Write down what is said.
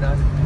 done.